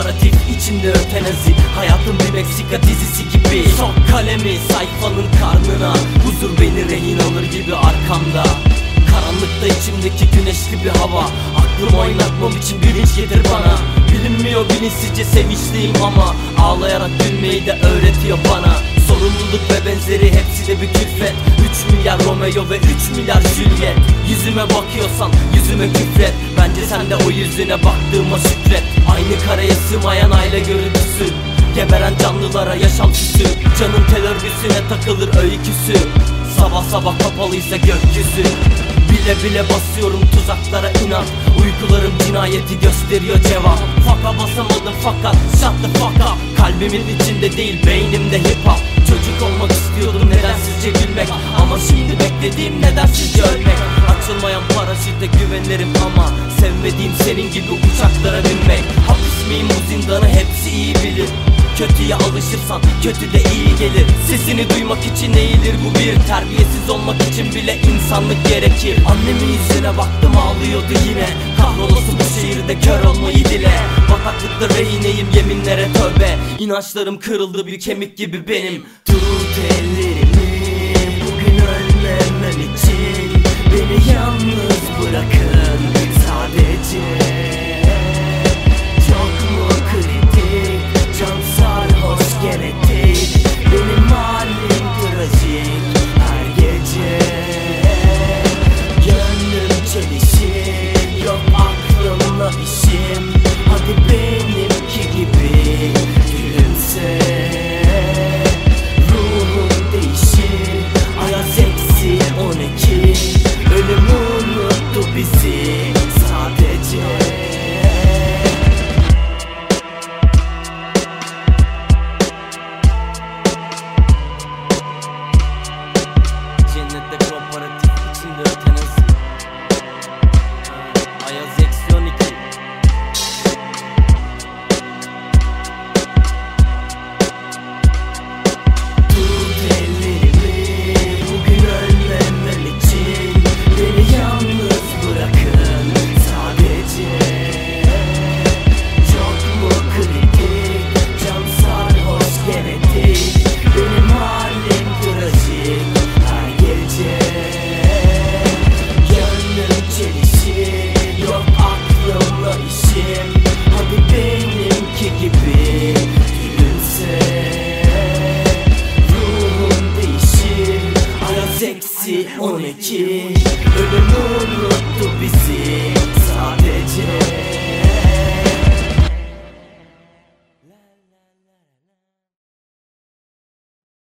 Kooperatif içinde ötenazi Hayatım bir Meksika dizisi gibi. Sok kalemi sayfanın karnına. Huzur beni rehin alır gibi arkamda. Karanlıkta içimdeki güneşli bir hava. Aklım oynatmam için bilinç getir bana. Bilinmiyor bilinçsizce sevinçliyim ama Ağlayarak gülmeyi de öğretiyor bana. Sorumluluk ve benzeri hepsi de bir külfet. 3 milyar Romeo ve 3 milyar Juliet Yüzüme bakıyorsan yüzüme küfret. Bence sen de o yüzüne baktığıma şükret. Aynı kareye sığmayan aile görüntüsü. Geberen canlılara yaşantısı Canın tel örgüsüne takılır öyküsü. Sabah sabah kapalıysa gökyüzü. Bile bile basıyorum tuzaklara inat Uykularım cinayeti gösteriyor cevap. Faka basamadım fakat shut the fuck up. Kalbimin içinde değil beynimde hip hop güvenirim ama Sevmediğim senin gibi uçaklara binmek. Hapis miyim bu zindanı hepsi iyi bilir. Kötüye alışırsan kötü de iyi gelir. Sesini duymak için eğilir bu bir. Terbiyesiz olmak için bile insanlık gerekir. Annemin yüzüne baktım ağlıyordu yine. Kahrolası bu şehirde kör olmayı dile. Bataklıkta rehineyim yeminlere tövbe. İnançlarım kırıldı bir kemik gibi benim. Tut ellerimi hepsi 12 Ölüm unuttu bizi. Sadece